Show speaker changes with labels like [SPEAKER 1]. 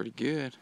[SPEAKER 1] pretty good.